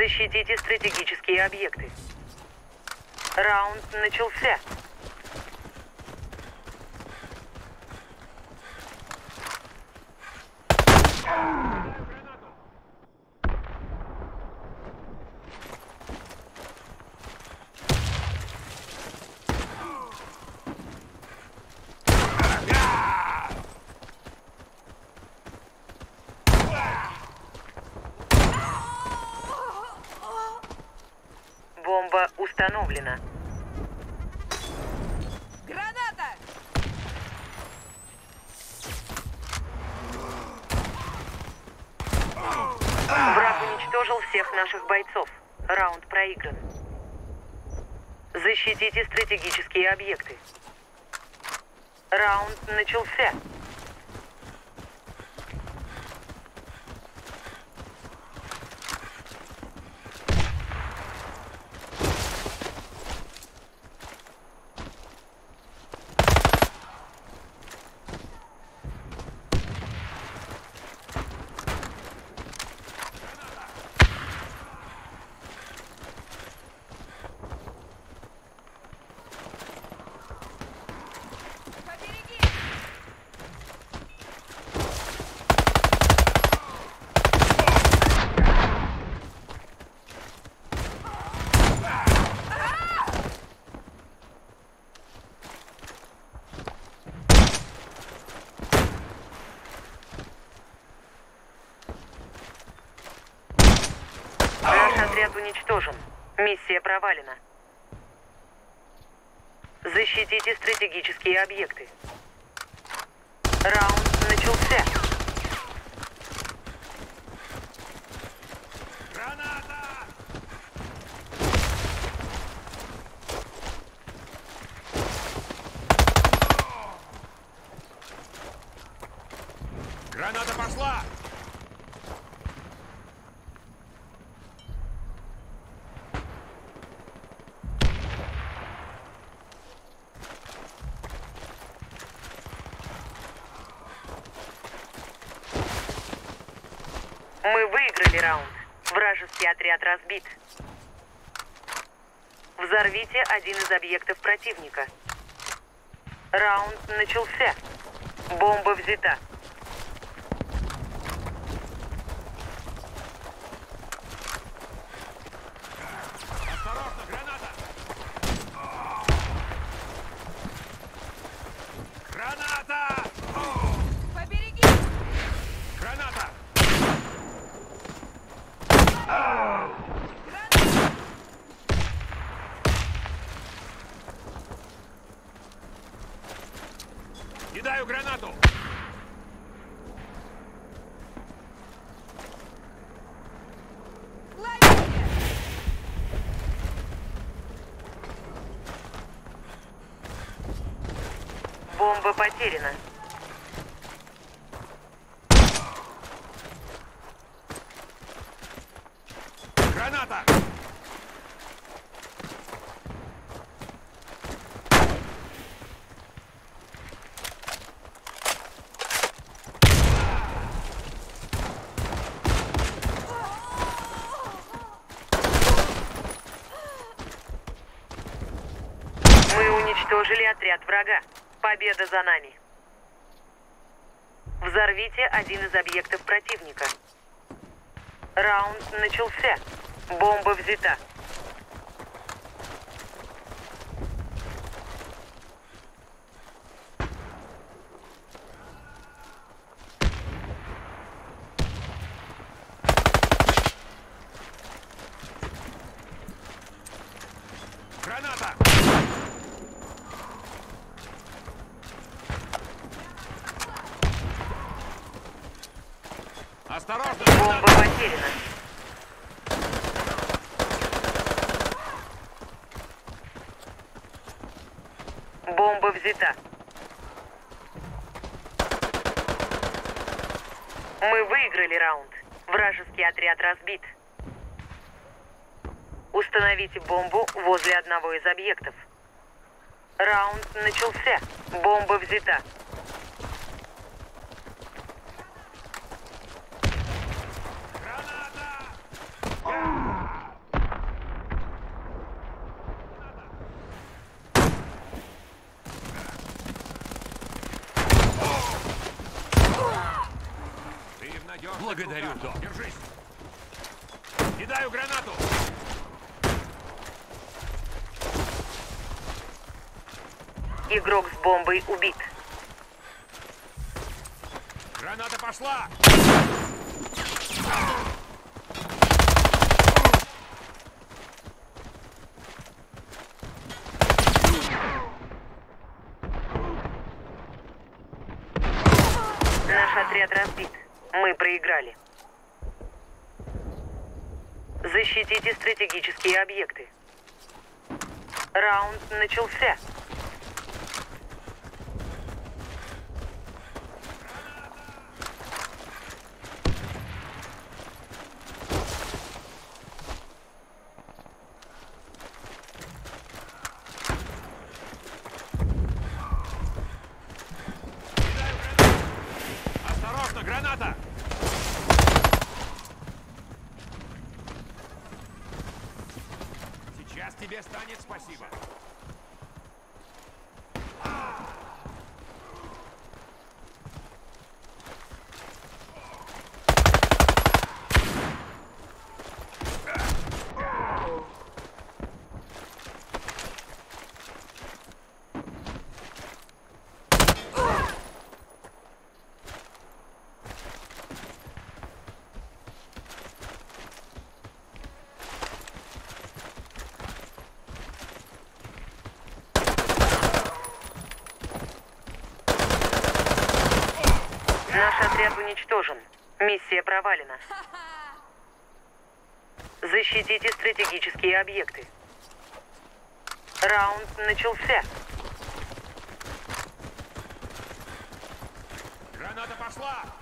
Защитите стратегические объекты. Раунд начался. Установлена. Граната! Враг уничтожил всех наших бойцов. Раунд проигран. Защитите стратегические объекты. Раунд начался. Побереги! Наш отряд уничтожен. Миссия провалена. Защитите стратегические объекты. Раунд начался. Граната! Граната пошла! Мы выиграли раунд. Вражеский отряд разбит. Взорвите один из объектов противника. Раунд начался. Бомба взята. Осторожно, граната! Граната! Побереги! Граната! Граната! Кидаю гранату! Ловите! Бомба потеряна. Граната! Мы отряд врага. Победа за нами. Взорвите один из объектов противника. Раунд начался. Бомба взята. Вражеский отряд разбит. Установите бомбу возле одного из объектов. Раунд начался. Бомба взята. Благодарю, док. Игрок с бомбой убит. Граната пошла. Наш отряд разбит. Мы проиграли. Защитите стратегические объекты. Раунд начался. Осторожно, граната. Сейчас тебе станет спасибо. Наш отряд уничтожен. Миссия провалена. Защитите стратегические объекты. Раунд начался. Граната пошла.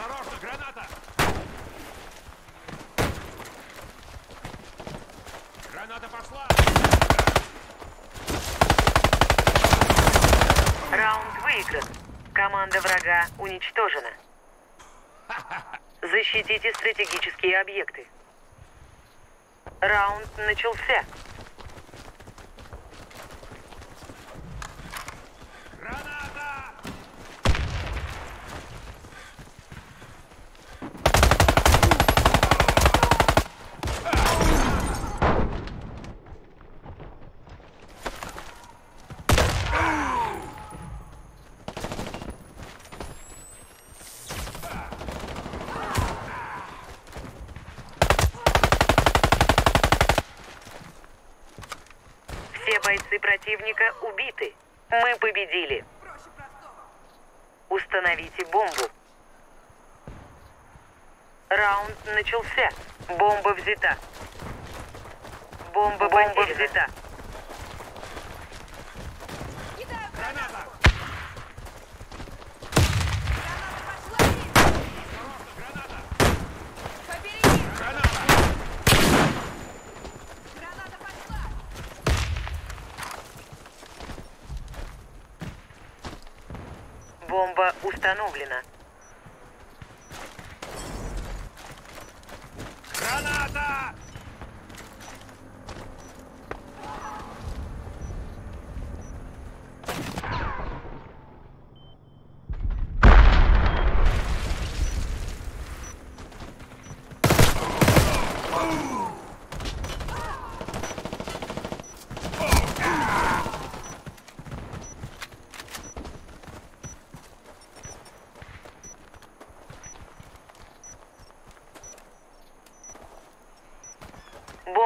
Осторожно, граната! Граната пошла! Выигран. Команда врага уничтожена. Защитите стратегические объекты. Раунд начался. Граната! Все бойцы противника убиты. Мы победили. Установите бомбу. Раунд начался. Бомба взята. Бомба, Бомба взята. Кидаю Граната! Граната пошла! Осторожно, граната! Побереги! Граната! Граната пошла! Бомба установлена. Граната!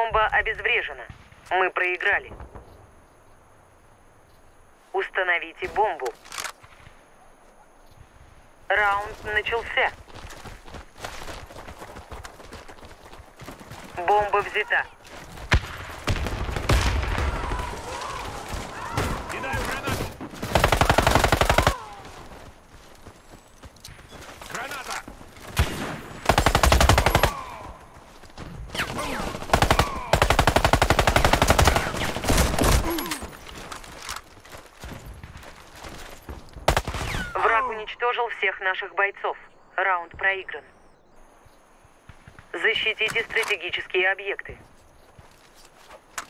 Бомба обезврежена. Мы проиграли. Установите бомбу. Раунд начался. Бомба взята. Граната! Враг уничтожил всех наших бойцов. Раунд проигран. Защитите стратегические объекты.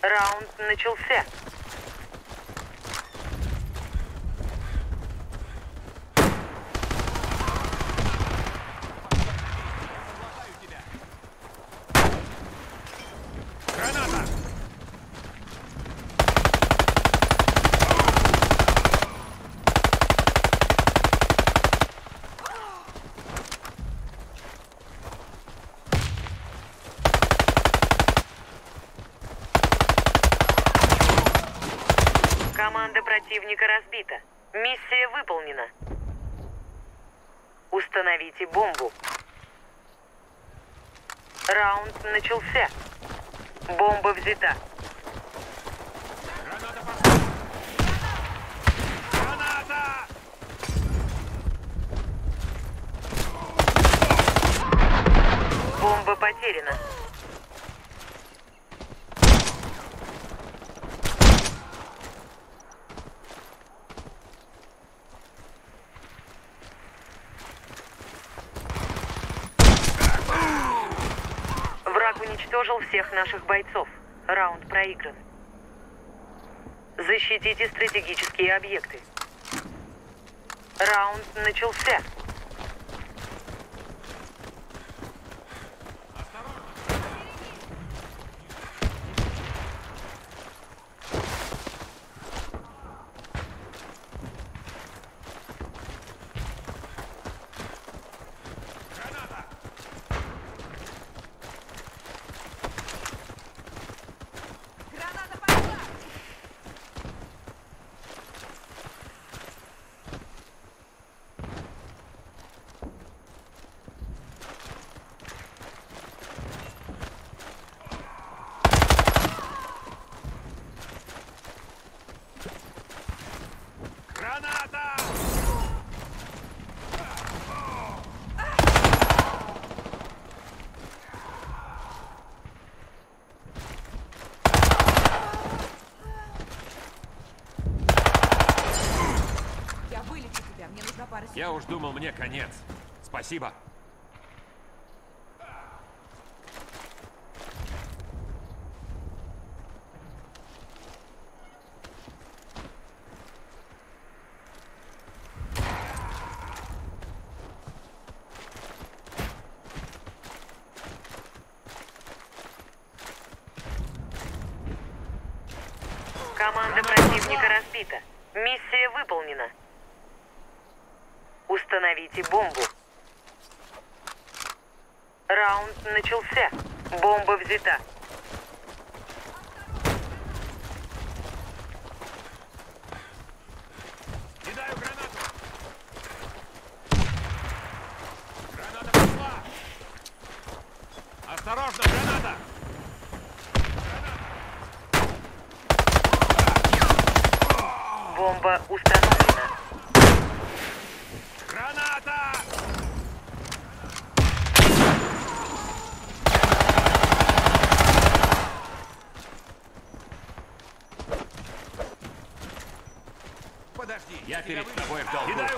Раунд начался. Граната! Команда противника разбита. Миссия выполнена. Установите бомбу. Раунд начался. Бомба взята. Граната пошла! Граната! Бомба потеряна. Враг уничтожил всех наших бойцов. Раунд проигран. Защитите стратегические объекты. Раунд начался. Граната пошла! Граната! Я вылечу тебя, мне нужна пара секунд. Я уж думал, мне конец. Спасибо. Команда противника разбита. Миссия выполнена. Установите бомбу. Раунд начался. Бомба взята. Кидаю гранату! Граната пошла! Осторожно, граната! Бомба установлена. Граната! Подожди, я долгу. Кидаю!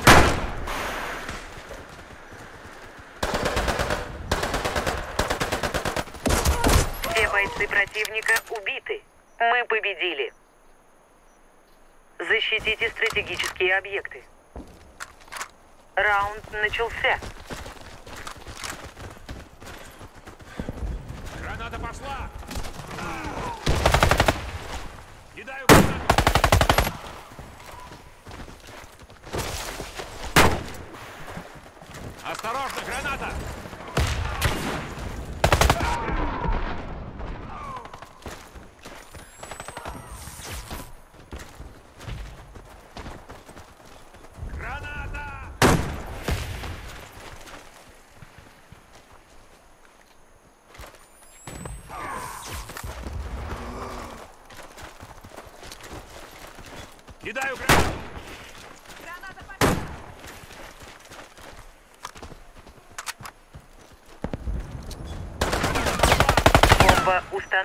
Все бойцы противника убиты. Мы победили. Защитите стратегические объекты. Раунд начался. Граната пошла! Кидаю гранату! Осторожно, граната! Кидаю гранату!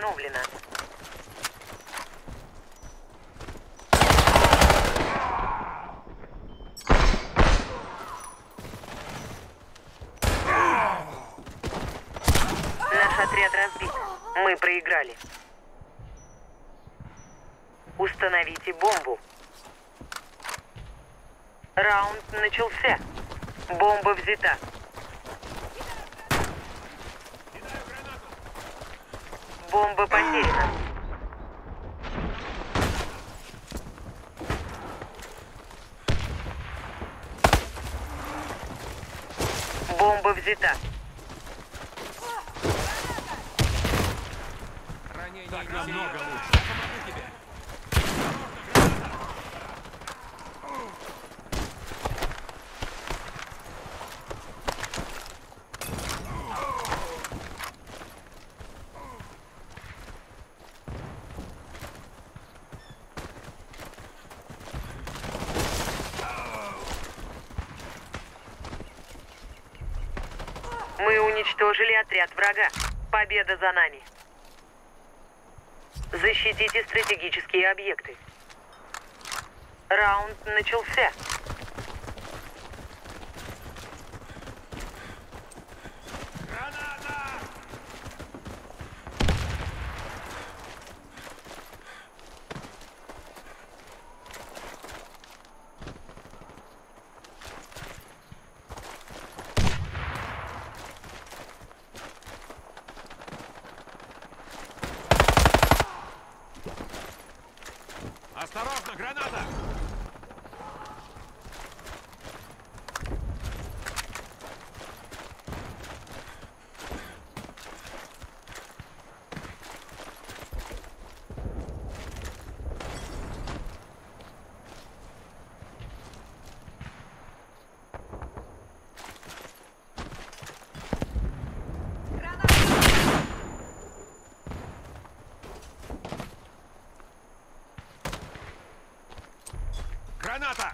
установлено. Наш отряд разбит. Мы проиграли. Установите бомбу. Раунд начался. Бомба взята. Бомба потеряна. Бомба взята. Ранение так намного лучше. Я помогу тебе. Мы уничтожили отряд врага. Победа за нами. Защитите стратегические объекты. Раунд начался. Граната! Осторожно, граната! Граната! Граната!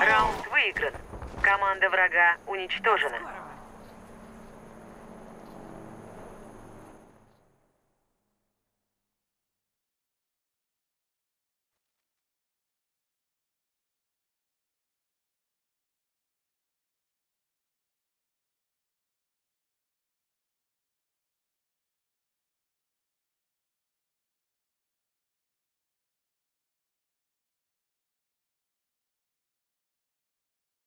Раунд выигран. Команда врага уничтожена.